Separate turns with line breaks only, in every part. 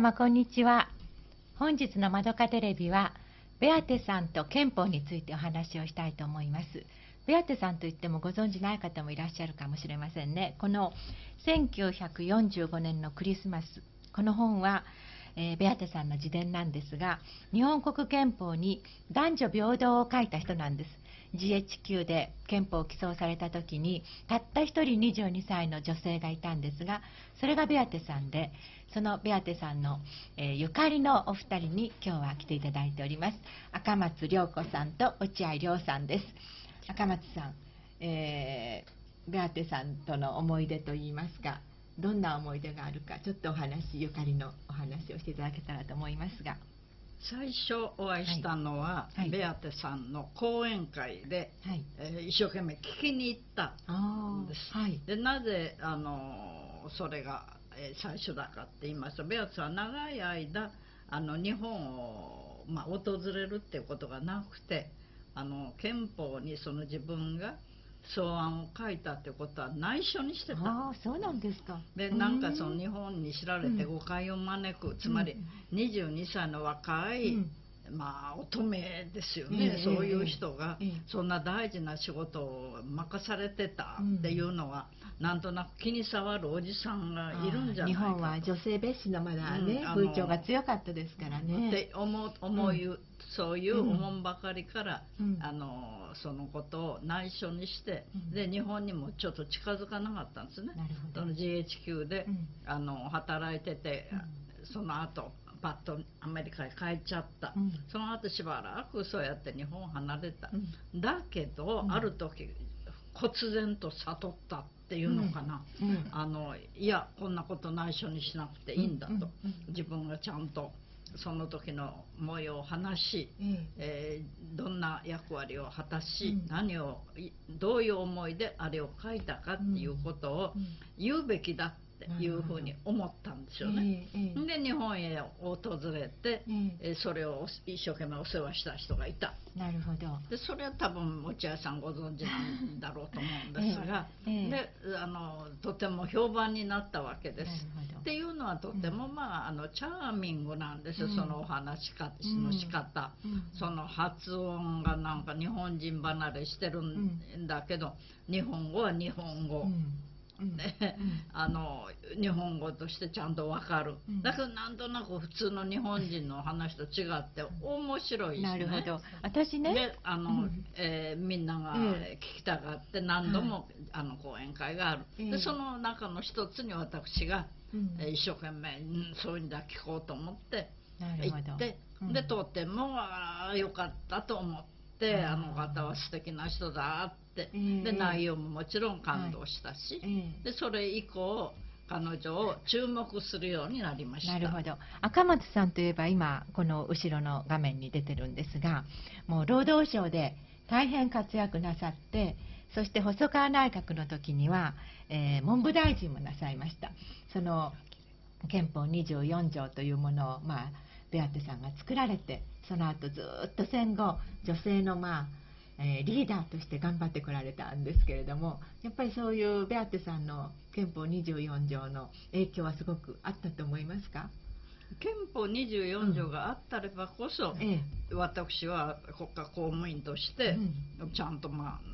様こんにちは。本日のまどかテレビはベアテさんと憲法についてお話をしたいと思います。ベアテさんといってもご存じない方もいらっしゃるかもしれませんね。この1945年のクリスマスこの本はえー、ベアテさんの自伝なんですが日本国憲法に男女平等を書いた人なんです。GHQ で憲法を起草された時にたった1人22歳の女性がいたんですがそれがベアテさんでそのベアテさんの、えー、ゆかりのお二人に今日は来ていただいております。赤松涼子さんと落合涼さんです。赤松さん、えー、ベアテさんとの思い出といいますかどんな思い出があるかちょっとお話ゆかりのお話をしていただけたらと思いますが。
最初お会いしたのは、はい、ベアテさんの講演会で、はい、えー、一生懸命聞きに行ったんです、はい、でなぜあのそれが、えー、最初だかって言いますとベアテさんは長い間あの日本を、まあ、訪れるっていうことがなくてあの憲法にその自分が草案を書いたってことは内緒にしてた。
あそうなんですか。
でなんかその日本に知られて誤解を招く、つまり22歳の若い、まあ乙女ですよね、えー、そういう人が。そんな大事な仕事を任されてたっていうのは、うん、なんとなく気に障るおじさんがいるんじゃないか
日本は女性蔑視のまだね、うん、風潮が強かったですからね。
って思う思う、うん、そういう思んばかりから、あのそのことを内緒にして、で日本にもちょっと近づかなかったんですね。その GHQ で、あの働いてて、その後パッとアメリカへ帰っちゃった、うん、その後しばらくそうやって日本を離れた、うん、だけど、ある時忽然と悟ったっていうのかな、あのいやこんなこと内緒にしなくていいんだと、自分がちゃんとその時の模様を話し、えー、どんな役割を果たし、何をどういう思いであれを書いたかっていうことを言うべきだっていうふうに思ったんですよね。で日本へ訪れて、えそれを一生懸命お世話した人がいた。
なるほど。
でそれは多分落合さんご存知なんだろうと思うんですが、であのとても評判になったわけです。っていうのはとても、まああのチャーミングなんですよ、そのお話し方の仕方、その発音がなんか日本人離れしてるんだけど、日本語は日本語。ね、あの日本語としてちゃんと分かる、だけどなんとなく普通の日本人の話と違って面白いし、ね、
なるほど。私ね。
であの、えー、みんなが聞きたがって何度も、あの講演会がある、でその中の一つに私が、えー、一生懸命、うん、そういうんだ聞こうと思って行って、でとてもよかったと思って。あの方は素敵な人だって、で内容ももちろん感動したし、でそれ以降彼女を注目するようになりました。
なるほど。赤松さんといえば今この後ろの画面に出てるんですがもう労働省で大変活躍なさってそして細川内閣の時には、えー、文部大臣もなさいました。その憲法24条というものを、まあ、ベアテさんが作られてその後ずっと戦後女性のまあえー、リーダーとして頑張ってこられたんですけれどもやっぱりそういうベアテさんの憲法24条の影響はすごくあったと思いますか？
憲法24条があったればこそ、うん。ええ、私は国家公務員として、ちゃんとまあ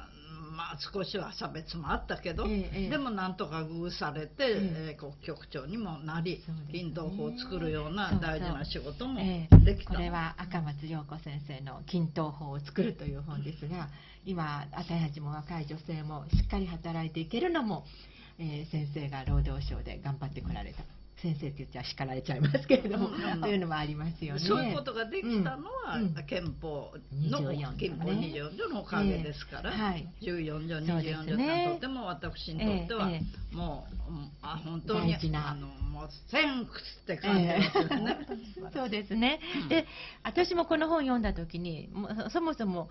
まあ少しは差別もあったけど、ええ、でもなんとか工夫されて、ええ。国局長にもなり、均等法を作るような大事な仕事もできた、
これは赤松陽子先生の均等法を作るという本ですが今私たちも若い女性もしっかり働いていけるのも、えー、先生が労働省で頑張ってこられた。先生って言っちゃ叱られちゃいますけれども、うん、というのもありますよね。
そういうことができたのは、うん、憲法の、憲法24条のおかげですから、えーはい、14条、24条がとても私にとっては、えー、もう、あ本当にあのもうセンクスって感じですよね。
えー、そうですね。で、私もこの本読んだ時に、そもそも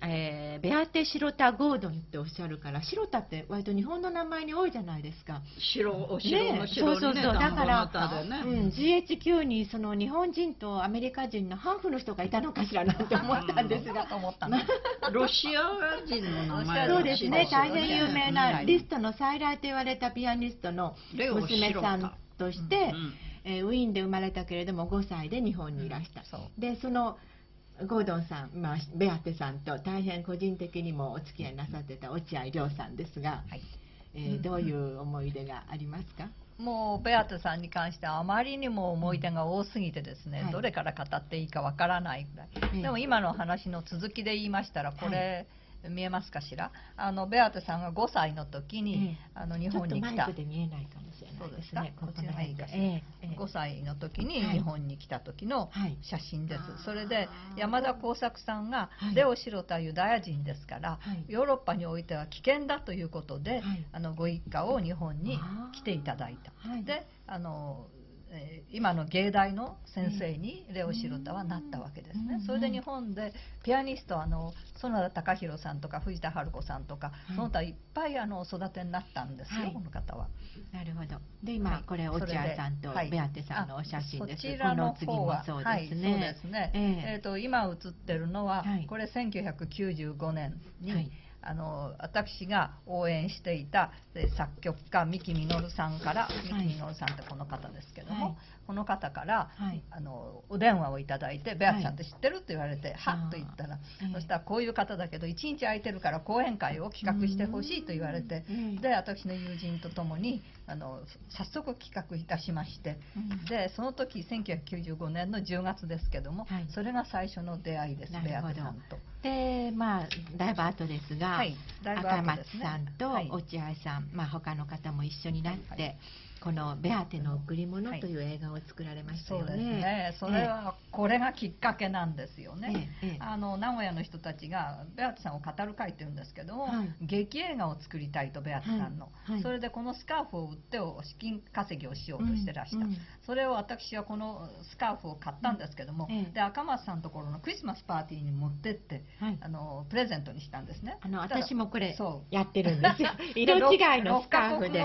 えー、ベアテ・シロタ・ゴードンっておっしゃるからシタって割と日本の名前に多いじゃないですか。
城お城の城、ね、そうそうそう。だから、
ね、うん、GHQ にその日本人とアメリカ人のハーフの人がいたのかしらなんて思ったんですが、
ロシア人の名前
そうですね。大変有名なリストの再来と言われたピアニストの娘さんとして、うんうんえー、ウィーンで生まれたけれども5歳で日本にいらした、うん、でそのゴードンさん、まあ、ベアテさんと大変個人的にもお付き合いなさってた落合亮さんですが、はい、えー、どういう思い出がありますか、
もうベアテさんに関してはあまりにも思い出が多すぎてですね、はい、どれから語っていいかわからないぐらい、でも今の話の続きで言いましたらこれ、はい見えますかしら？あのベアテさんが5歳の時に、あの日本に来た。
で見えないかもしれないですね。
こっちの辺かしら、えー、5歳の時に日本に来た時の写真です、はい、それで山田耕作さんが、レオ・シロタユダヤ人ですから、ヨーロッパにおいては危険だということで、あのご一家を日本に来ていただいた、であのえー、今の芸大の先生にレオ・シロタはなったわけですね、それで日本でピアニストあの園田貴弘さんとか藤田春子さんとか、その他いっぱいあの育てになったんですよ、はい、この方は。
なるほど。で今、これ落合さんとベアテさんのお写真です、
そちらの方はそうですね,、はい、そうですね。えー、えー、と今写ってるのは、これ1995年に、あの私が応援していた作曲家三木実さんから、三木実さんってこの方ですけども、はい、この方から、はい、あのお電話をいただいて「ベアちゃんって知ってる?」って言われて「はっ」と言ったら、そしたらこういう方だけど1日空いてるから講演会を企画してほしいと言われて、で私の友人と共にあの早速企画いたしまして、でその時1995年の10月ですけども、それが最初の出会いですベアさんと。
でまあだいぶ後ですが、はい、赤松さんと落合さん、まあ他の方も一緒になって、この「ベアテの贈り物」という映画を作られましたよね。そうですね。
それはこれがきっかけなんですよね。あの名古屋の人たちがベアテさんを語る会って言うんですけども、はい、劇映画を作りたいとベアテさんの、はい。はい、それでこのスカーフを売って資金稼ぎをしようとしてらした、うんうん、それを私はこのスカーフを買ったんですけども、で赤松さんのところのクリスマスパーティーに持ってって、あのプレゼントにしたんですね。
あの私もこれやってるんですよ。色違いのスカーフで。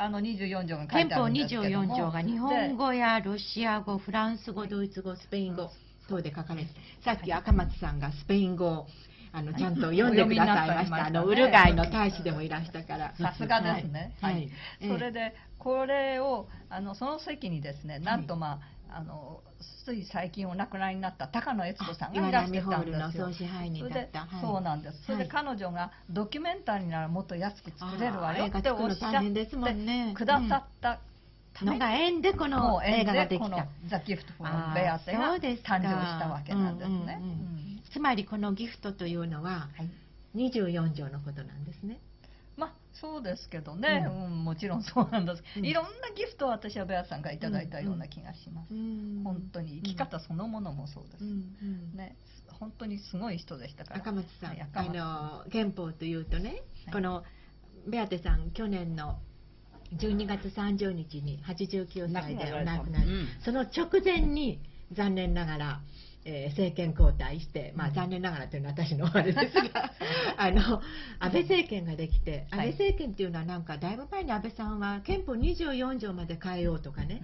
あの24条
憲法24条が日本語やロシア語フランス語ドイツ語スペイン語等で書かれてさっき赤松さんがスペイン語をあのちゃんと読んでくださいました。あのウルガイの大使でもいらしたから。
さすがですね。はい。はい、それでこれをあのその席にですね、なんとまあ。あのつい最近お亡くなりになった高野悦子さんがいらしてたんですよ。それで、はい、そうなんです。それで彼女がドキュメンタリーならもっと安く作れるわよっておっしゃってくださった
のが縁でこの映画ができた。
ザ・ギフト・フォー・ベアテが誕生したわけなんですね。
つまりこのギフトというのは24条のことなんですね。
まあそうですけどね、うん、うん、もちろんそうなんです、うん、いろんなギフトを私はベアさんがいただいたような気がします、うん、本当に生き方そのものもそうです、ね本当にすごい人でしたから。
赤松さん、あの憲法というとね、はい、このベアテさん去年の12月30日に89歳でお亡くなり、その直前に残念ながらえー、政権交代して、まあ、残念ながらというのは私のあれですが あの安倍政権ができて、安倍政権っていうのはなんかだいぶ前に安倍さんは憲法24条まで変えようとかね、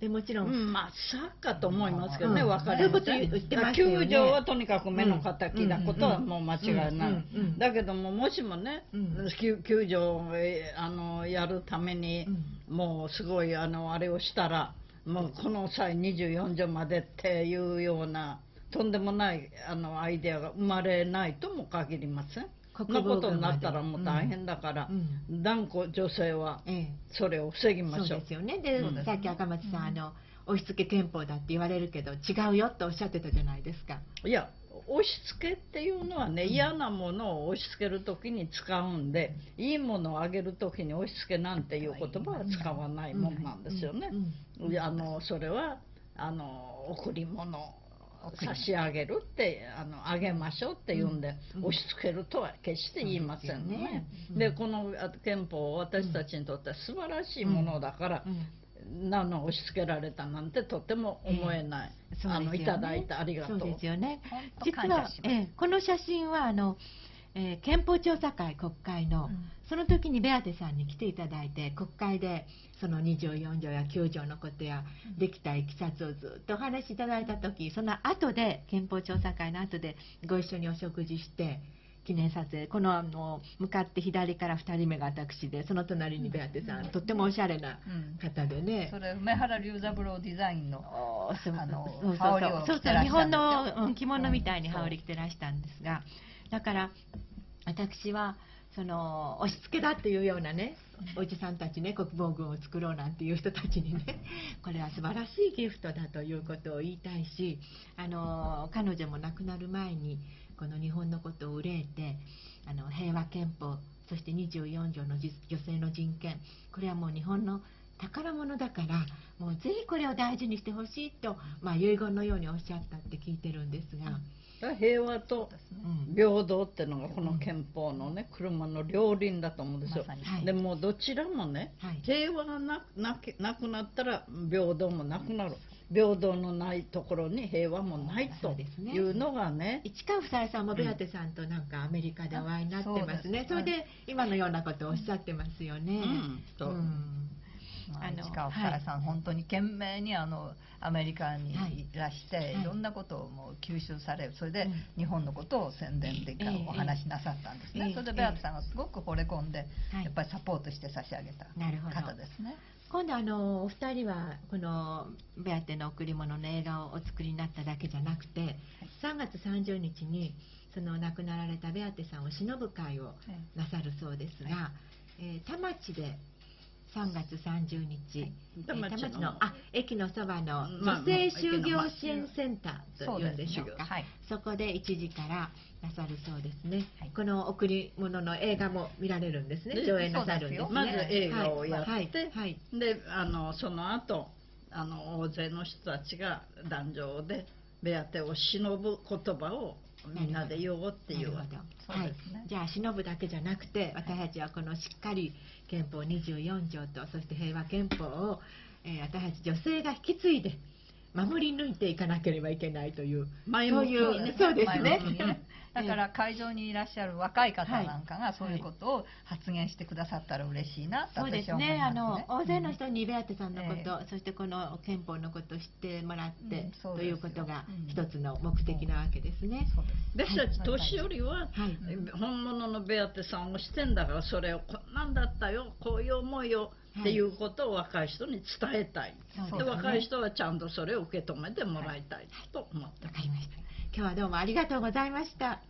でもちろん、う
ん、まあさかと思いますけどね、うん、分かること言ってますよね。9条はとにかく目の敵なことはもう間違いない、だけどももしもね、うん、9, 9条をあのやるために、もうすごいあのあれをしたらもうこの際24条までっていうようなとんでもないあのアイデアが生まれないとも限りません。なことになったらもう大変だから、うん、断固女性はそれを防ぎましょう。
そうですよね。で、さっき赤松さん、あの押し付け憲法だって言われるけど違うよっておっしゃってたじゃないですか。
いや押し付けっていうのはね、嫌なものを押し付ける時に使うんで、いいものをあげる時に押し付けなんていう言葉は使わないもんなんですよね。あのそれはあの贈り物差し上げるってあのあげましょうって言うんで、押し付けるとは決して言いませんね。でこの憲法私たちにとっては素晴らしいものだから、なの押し付けられたなんてとても思えない、えーね、あのいただいてありがとう。
そうですよね。実は、えー、この写真はあの、えー、憲法調査会国会の、うん、その時にベアテさんに来ていただいて国会でその24条や9条のことや、できたいきさつをずっとお話しいただいた時その後で憲法調査会の後でご一緒にお食事して記念撮影。このあの向かって左から2人目が私でその隣にベアテさん、うん、とってもおしゃれな方でね、
うん、それ梅原龍三郎デザインのあ
のそうそうそう。そう日本の着物みたいに羽織着てらしたんですが、だから私はその押し付けだっていうようなねおじさんたちね国防軍を作ろうなんていう人たちにねこれは素晴らしいギフトだということを言いたいしあの彼女も亡くなる前にこの日本のことを憂えてあの平和憲法そして24条の女性の人権これはもう日本の宝物だからもうぜひこれを大事にしてほしいと、まあ、遺言のようにおっしゃったって聞いてるんですが。
平和と平等っていうのがこの憲法のね、車の両輪だと思うんですよ、でもどちらもね、平和がななくなったら平等もなくなる。平等のないところに平和もないというのがね
市川房枝さんもベアテさんとなんかアメリカでお会いになってますね、それで今のようなことをおっしゃってますよね。うん、うん
あの市川さん、はい、本当に懸命にあのアメリカにいらして、はい、いろんなことをもう吸収されそれで日本のことを宣伝でお話しなさったんですね、それでベアトさんがすごく惚れ込んで、やっぱりサポートして差し上げた方ですね。
今度あのお二人はこの「ベアテの贈り物」の映画をお作りになっただけじゃなくて3月30日にその亡くなられたベアテさんを偲ぶ会をなさるそうですが、えー、田町で3月30日、はい、田町のあ駅のそばの女性就業支援センターというんでしょうか、はい、そこで1時からなさるそうですね、はい、この贈り物の映画も見られるんですね。上映なさるんですね。
まず映画をやって、はい。であのその後あの大勢の人たちが壇上でベアテを忍ぶ言葉をみんなで言おうっていうわけ、
はい、じゃあ忍ぶだけじゃなくて私たちはこのしっかり憲法24条とそして平和憲法を、えー、私たち女性が引き継いで守り抜いていかなければいけないという
前向きに
ね。そうですね
だから会場にいらっしゃる若い方なんかがそういうことを発言してくださったら嬉しいな
とね、そうですね。あの大勢の人にベアテさんのこと、そしてこの憲法のことを知ってもらって、ということが一つの目的なわけですね。
私たち年寄りは、本物のベアテさんをしてんだからそれをこんなんだったよこういう思いをっていうことを若い人に伝えたい、で若い人はちゃんとそれを受け止めてもらいたいと思って
わ、かりました今日はどうもありがとうございました。